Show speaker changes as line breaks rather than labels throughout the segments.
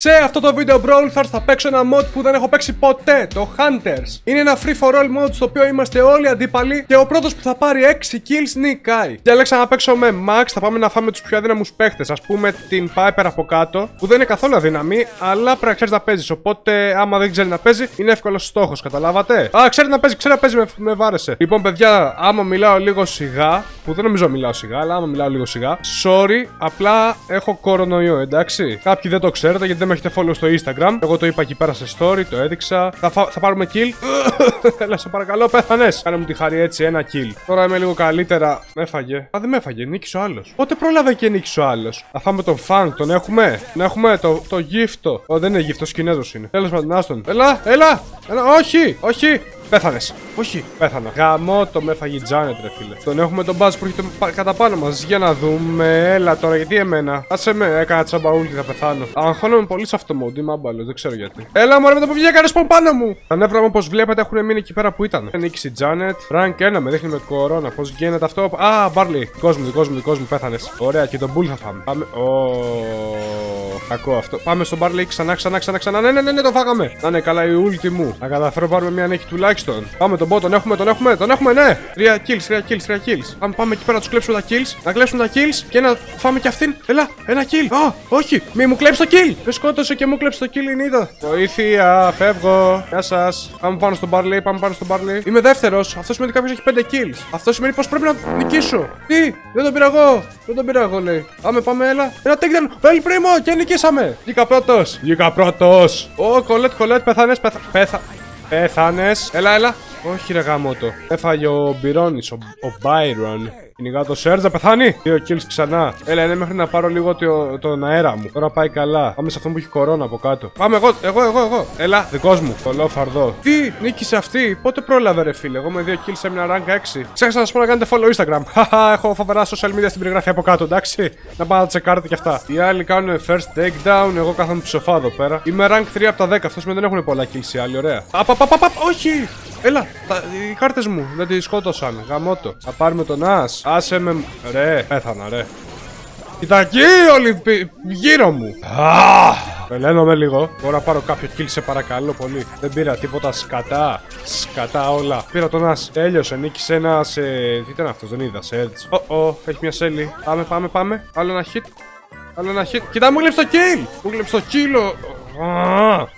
Σε αυτό το βίντεο Brawl Stars θα παίξω ένα mod που δεν έχω παίξει ποτέ, το Hunters. Είναι ένα free for all mod στο οποίο είμαστε όλοι αντίπαλοι και ο πρώτος που θα πάρει 6 kills νικάει. Διάλεξα να παίξω με Max, θα πάμε να φάμε τους πιο αδύναμους παίχτες. Ας πούμε την Piper από κάτω, που δεν είναι καθόλου αδύναμη, αλλά πρέπει να ξέρεις να παίζεις. Οπότε άμα δεν ξέρει να παίζει, είναι εύκολος στόχος, καταλάβατε; Α, ξέρει να παίζει, ξέρει να παίζει, με, με βάρεσε. Λοιπόν, παιδιά, άμα μιλάω λίγο σιγά, που δεν νομίζω μιλάω σιγά, αλλά άμα μιλάω λίγο σιγά, sorry, απλά έχω κορονοϊό, εντάξει. Κάποιοι δεν το ξέρετε γιατί με έχετε follow στο Instagram. Εγώ το είπα εκεί πέρα σε story, το έδειξα. Θα, θα πάρουμε kill. Έλα, σε παρακαλώ, πέθανες. Κάνε μου τη χάρη έτσι, ένα kill. Τώρα είμαι λίγο καλύτερα. Με έφαγε. Α, δεν με έφαγε, νίκησε ο άλλος. Πότε πρόλαβε και νίκησε ο άλλος. Θα φάμε τον Fang, τον έχουμε; Τον έχουμε, το, το γύφτο. Ω, δεν είναι γύφτο, Κινέζο είναι. Τέλος πάντων, άστον. Έλα, έλα, έλα, όχι, όχι. Πέθανες. Όχι, πέθανα. Γαμό το με έφαγε Τζάνετ, ρε φίλε. Τον έχουμε τον μπάζ που έρχεται κατά πάνω μας. Για να δούμε. Έλα τώρα, γιατί εμένα. Άσε με, έκανα τσαμπαούλι, θα πεθάνω. Αγχώνομαι πολύ σε αυτό το είμαι άμπαλος, δεν ξέρω γιατί. Έλα, μωρέ με το που βγήκε, έκανε πάνω μου. Τα νεύρα μου, όπως βλέπετε, έχουν μείνει εκεί πέρα που ήταν. Νίκησε η Τζάνετ. Rank 1 με δείχνει με κορώνα. Πώς γίνεται αυτό; Α, μπάρλι. Δικός μου, δικός μου, δικός μου, πέθανες. Ωραία, και τον μπουλ θα φάμε. Πάμε. Κακό αυτό. Πάμε στον μπάρλι ξανά, ξανά, ξανά, ξανά. Ναι, ναι, ναι, ναι, το φάγαμε. Να είναι καλά η ούλτη μου. Να καταφέρω πάρουμε μια νίκη τουλάχιστον. Πάμε τον bot, τον έχουμε, τον έχουμε, τον έχουμε, ναι. Τρία kills, τρία kills, τρία kills. Πάμε, πάμε εκεί πέρα να τους κλέψουμε τα kills. Να κλέψουμε τα kills και να φάμε και αυτήν. Έλα, ένα kill. Α, όχι, μη μου κλέψεις το kill. Με σκότωσε και μου κλέψεις το kill, είναι είδα. Βοήθεια, φεύγω. Γεια σας. Πάμε πάνω στον barley, πάμε πάνω στον barley. Είμαι δεύτερος. Αυτό σημαίνει ότι κάποιος έχει 5 kills. Αυτό σημαίνει πως πρέπει να νικήσω. Τι, δεν τον πήρα εγώ. Δεν τον πήρα εγώ, λέει. Πάμε, πάμε, έλα. Ένα takedown. Βέλ πρίμο και νικήσαμε. Βγήκα πρώτος. Βγήκα πρώτος. Ω, κολέτ, κολέτ, πεθάνες, πεθα. Πέθανε. Έλα, έλα. Όχι, ρε γαμότο. Έφαγε ο Μπυρόνι, ο, ο Byron. Κυνηγάω το Σέρτζ, θα πεθάνει. Δύο kills ξανά. Έλα, είναι μέχρι να πάρω λίγο το, τον αέρα μου. Τώρα πάει καλά. Πάμε σε αυτό που έχει κορώνα από κάτω. Πάμε εγώ, εγώ, εγώ, εγώ. Έλα, δικός μου. Το λέω φαρδό. Τι, νίκησε αυτή; Πότε πρόλαβε, ρε φίλε; Εγώ με δύο kills έμεινα rank 6. Ξέχασα να σας πω να κάνετε follow Instagram. Χαχά, έχω φοβερά social media στην περιγραφή από κάτω, εντάξει. Να πάτε να τσεκάρετε κι αυτά. Οι άλλοι κάνουν first takedown. Εγώ κάθομαι ψοφά εδώ πέρα. Είμαι rank 3 από τα 10. Αυτό με δεν έχουν πολλά kills οι άλλοι, ωραία. Απαπαπαπαπ, όχι. Έλα, τα, οι κάρτες μου δεν τη σκότωσαν. Γαμότο. Θα πάρουμε τον Α. Άσε με. Ρε, πέθανα, ρε. Κοίτα εκεί όλοι γύρω μου. με λίγο. Μπορώ να πάρω κάποιο kill σε παρακαλώ πολύ. Δεν πήρα τίποτα σκατά. Σκατά όλα. Πήρα τον As. Τέλειωσε. Νίκησε ένας σε. Τι ήταν αυτός, δεν είδα. Σε έτσι. Ω, oh, έχει μια σέλη. Πάμε, πάμε, πάμε. Άλλο ένα hit. Άλλο ένα hit. Κοιτά, μου γλέψει το kill. Μου γλέψει το kill.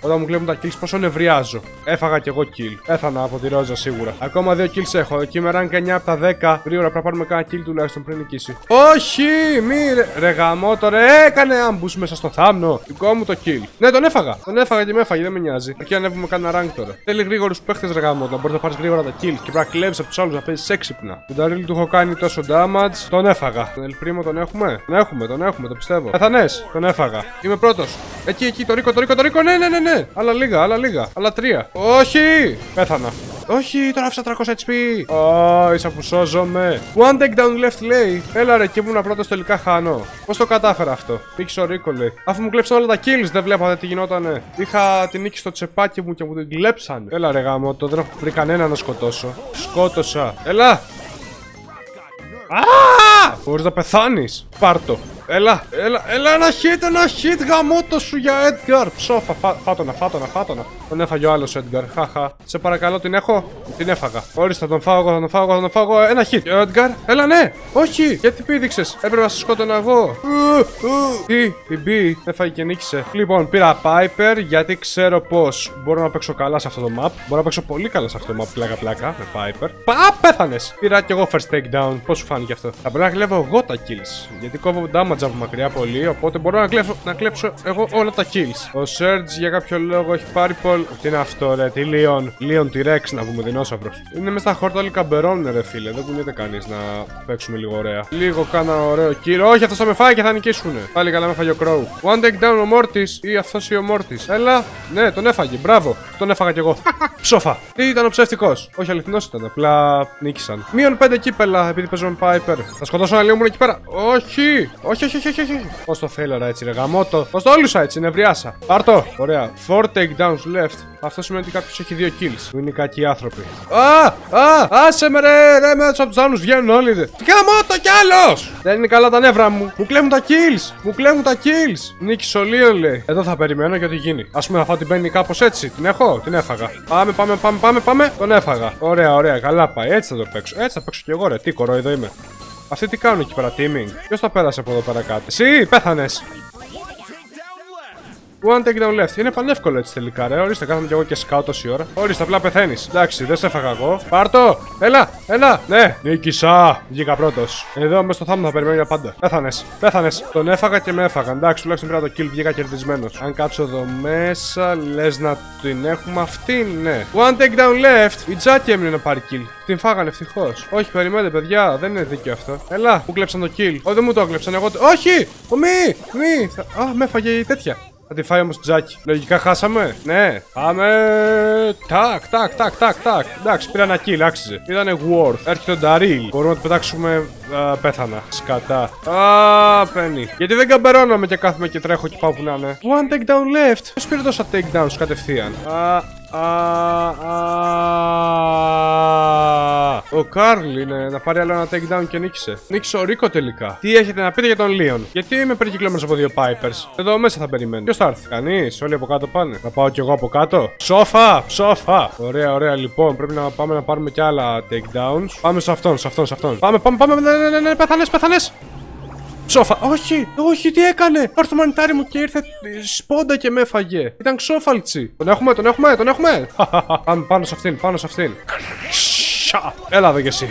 Όταν μου κλέβουν τα kills, πόσο νευριάζω. Έφαγα κι εγώ kill. Έθανα από τη ρόζα σίγουρα. Ακόμα δύο kills έχω. Εκεί με rank 9 από τα 10. Γρήγορα πρέπει να πάρουμε κάνα kill τουλάχιστον πριν νικήσει. Όχι! Μη ρε, ρε γαμό τώρα. Έκανε άμπου μέσα στο θάμνο. Δικό μου το kill. Ναι, τον έφαγα. Τον έφαγα και με έφαγε, δεν με νοιάζει. Εκεί ανέβουμε κάνα rank τώρα. Θέλει γρήγορους παίχτες ρε γαμό. Να μπορείς να πάρεις γρήγορα τα kill και πρέπει να κλέβεις από τους άλλους να παίζεις έξυπνα. Τον Ταρίλ του έχω κάνει τόσο damage. Τον έφαγα. Τον Ελπρίμο τον έχουμε; Τον έχουμε, τον έχουμε, το πιστεύω. Πεθανές. Τον έφαγα. Είμαι πρώτος. Εκεί, εκεί, το ρίκο, το ρίκο, το ρίκο, ναι, ναι, ναι, ναι. Άλλα λίγα, άλλα λίγα. Άλλα τρία. Όχι! Πέθανα. Όχι, τώρα άφησα 300 HP. Ω, ίσα που σώζομαι. One take down left λέει. Έλα ρε, και ήμουν πρώτος τελικά χάνω. Πώς το κατάφερα αυτό; Νίκη ο Ρίκο λέει. Αφού μου κλέψαν όλα τα kills, δεν βλέπατε τι γινότανε. Είχα την νίκη στο τσεπάκι μου και μου την κλέψαν. Έλα ρε γάμο, το δεν έχω βρει κανένα να σκοτώσω. Σκότωσα. Έλα. Α! Μπορείς να πεθάνεις. Πάρτο. Έλα, έλα, έλα ένα hit, ένα hit γαμότο σου για Edgar. Ψόφα, φά, φάτονα, φάτονα, φάτονα. Τον έφαγε ο άλλος Edgar. Χαχα. Σε παρακαλώ, την έχω; Την έφαγα. Ορίστε, θα τον φάω εγώ, θα τον φάω εγώ, θα τον φάω εγώ. Ένα hit. Ο Edgar, έλα, ναι. Όχι, γιατί πήδηξες. Έπρεπε να σε σκότωνα εγώ. Τι, η B έφαγε και νίκησε. Λοιπόν, πήρα Piper γιατί ξέρω πως μπορώ να παίξω καλά σε αυτό το map. Μπορώ να παίξω πολύ καλά σε αυτό το map, πλάκα πλάκα με Piper. Πα, πέθανες. Πήρα κι εγώ first takedown. Πώς σου φάνηκε αυτό; Θα πρέπει να κλέβω εγώ τα kills. Γιατί κόβω damage από μακριά πολύ, οπότε μπορώ να κλέψω, να κλέψω εγώ όλα τα kills. Ο Surge για κάποιο λόγο έχει πάρει πολύ. Τι είναι αυτό, ρε, τι Leon. Leon T-Rex να πούμε δεινόσαυρος. Είναι μέσα στα χόρτα όλοι καμπερώνουν, ρε φίλε. Δεν κουνιέται κανείς να παίξουμε λίγο ωραία. Λίγο κάνα ωραίο κύριο. Όχι, αυτός θα με φάει και θα νικήσουν. Πάλι καλά με φάγει ο Crow. One take down ο Μόρτις ή αυτός ή ο Μόρτις. Έλα, ναι, τον έφαγε. Μπράβο. Τον έφαγα κι εγώ. Ψόφα. Τι ήταν ο ψεύτικος. Όχι, αληθινός ήταν. Απλά νίκησαν. Μείον 5 κύπελα επειδή παίζουμε Piper. Θα σκοτώσω ένα λίγο μου εκεί πέρα. Όχι. Όχι! Όχι, όχι, όχι, όχι. όχι. Πώς το θέλω έτσι, ρε γαμότο. Πώς το όλουσα έτσι, νευριάσα. Πάρτο. Ωραία. Four takedowns left. Αυτό σημαίνει ότι κάποιος έχει δύο kills. Που είναι κακοί άνθρωποι. Α! Α! Άσε με ρε! Ρε με από τους άλλους βγαίνουν όλοι. Ρε. Τι γαμότο κι άλλος! Δεν είναι καλά τα νεύρα μου. Μου κλέβουν τα kills. Μου κλέβουν τα kills. Νίκη ο Λίον λέει. Εδώ θα περιμένω και ό,τι γίνει. Α πούμε, αφού την μπαίνει κάπως έτσι. Την έχω, την έφαγα. Πάμε, πάμε, πάμε, πάμε, πάμε. Τον έφαγα. Ωραία, ωραία, καλά πάει. Έτσι θα το παίξω. Έτσι θα παίξω κι εγώ, ρε. Τι κορό, εδώ είμαι. Αυτοί τι κάνουν εκεί πέρα, teaming; Ποιος θα πέρασε από εδώ πέρα κάτω. Εσύ, πέθανες. One takedown left. Είναι πανεύκολο έτσι τελικά, ρε. Ορίστε, κάθομαι κι εγώ και σκάω τόση ώρα. Ορίστε, απλά πεθαίνεις. Εντάξει, δεν σε έφαγα εγώ. Πάρτο! Έλα, έλα! Ναι, νίκησα! Βγήκα πρώτος. Εδώ μέσα στο θάμνο θα περιμένω για πάντα. Πέθανες, πέθανες. Τον έφαγα και με έφαγα. Εντάξει, τουλάχιστον πήρα το kill, βγήκα κερδισμένος. Αν κάτσω εδώ μέσα, λες να την έχουμε αυτή, ναι. One takedown left. Η Τζάκη έμεινε να πάρει kill. Την φάγανε ευτυχώς. Όχι, περιμένετε, παιδιά, δεν είναι δίκαιο αυτό. Έλα, που κλέψαν το kill. Όχι, δεν μου το έκλεψαν. Εγώ. Όχι! Ο μη! Μη! Α, με έφαγε η τέτοια. Θα τη φάει όμως Τζάκι. Λογικά χάσαμε. Ναι. Πάμε. Τάκ, τάκ, τάκ, τάκ, τάκ. Εντάξει, πήρα ένα kill, άξιζε. Ήταν worth. Έρχεται ο Νταρίλ. Μπορούμε να το πετάξουμε. Α, πέθανα. Σκατά. Α, πένι. Γιατί δεν καμπερώναμε και κάθομαι και τρέχω και πάω που να είναι. One takedown left. Πώ πήρε τόσα takedowns κατευθείαν; Α, α, α. Ο Καρλ είναι να πάρει άλλο ένα takedown και νίκησε. Νίκησε ο Ρίκο τελικά. Τι έχετε να πείτε για τον Λίον; Γιατί είμαι περικυκλωμένος από δύο Pipers. Εδώ μέσα θα περιμένω. Ποιος θα έρθει; Κανείς. Όλοι από κάτω πάνε. Να πάω κι εγώ από κάτω. Σόφα! Σόφα! Ωραία, ωραία λοιπόν. Πρέπει να πάμε να πάρουμε κι άλλα takedowns. Πάμε σε αυτόν, σε αυτόν, σε αυτόν. Πάμε, πάμε, πάμε. Ναι, ναι, ναι, ναι. Πεθανέ, πεθανέ. Ψόφα. Όχι, όχι, τι έκανε; Πάρ το μανιτάρι μου και ήρθε ε, σπόντα και με έφαγε. Ήταν ξόφαλτσι. Τον έχουμε, τον έχουμε, τον έχουμε. Πάμε πάνω σε αυτήν, πάνω σε αυτήν. Έλα εδώ κι εσύ.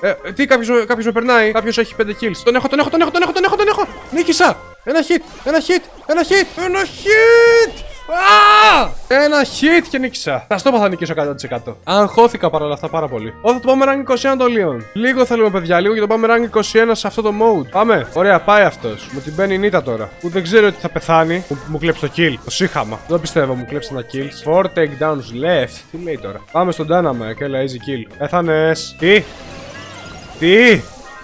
Ε, τι, κάποιος, κάποιος με περνάει, κάποιος έχει 5 kills. Τον έχω, τον έχω, τον έχω, τον έχω, τον έχω, τον έχω. Νίκησα. Ένα hit, ένα hit, ένα hit, ένα hit. Α! Ένα hit και νίκησα. Θα στο θα νικήσω 100%. Αγχώθηκα παρόλα αυτά πάρα πολύ. Ω, θα το πάμε rank 21 το Leon. Λίγο θέλουμε, παιδιά, λίγο και το πάμε rank 21 σε αυτό το mode. Πάμε. Ωραία, πάει αυτός. Μου την μπαίνει η νύτα τώρα. Που δεν ξέρω ότι θα πεθάνει. Μου, μου κλέψει το kill. Το σύχαμα. Δεν πιστεύω, μου κλέψει ένα kill. 4 takedowns left. Τι λέει τώρα. Πάμε στον Dynamite. Έλα, easy kill. Πέθανες. Τι; Τι!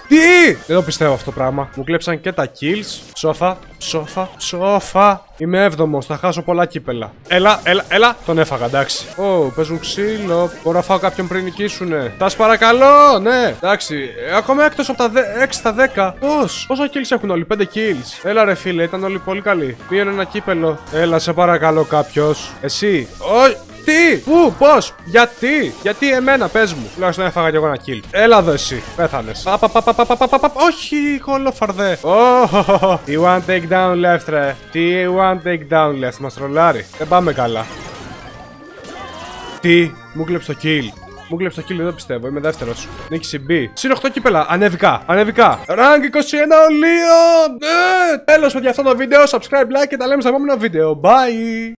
Τι! Δεν το πιστεύω αυτό το πράγμα. Μου κλέψαν και τα kills. Σόφα, σόφα, σόφα. Είμαι έβδομος, θα χάσω πολλά κύπελα. Έλα, έλα, έλα. Τον έφαγα, εντάξει. Ω, oh, παίζουν ξύλο. Μπορώ να φάω κάποιον πριν νικήσουνε. Τα παρακαλώ, ναι. Εντάξει, ακόμα έκτος από τα 6 στα 10. Πώς, πόσα kills έχουν όλοι, 5 kills. Έλα, ρε φίλε, ήταν όλοι πολύ καλοί. Πήγαινε ένα κύπελο. Έλα, σε παρακαλώ κάποιος. Εσύ. Όχι. Τι, πού, πώς, γιατί, γιατί εμένα, πες μου. Τουλάχιστον έφαγα κι εγώ ένα kill. Έλα εδώ εσύ, πέθανες. Όχι, κολοφαρδέ. Τι one take down left, ρε. Τι one take down left, μας τρολάρει. Δεν πάμε καλά. Τι, μου κλέψει το kill. Μου κλέψει το kill, δεν πιστεύω. Είμαι δεύτερος. Νίκη B. Συν 8 κύπελα. Ανέβηκα. Ανέβηκα. Rank 21 ο Λίον. Ε, Τέλος, παιδιά, αυτό το βίντεο. Subscribe, like και τα λέμε στο επόμενο βίντεο. Bye.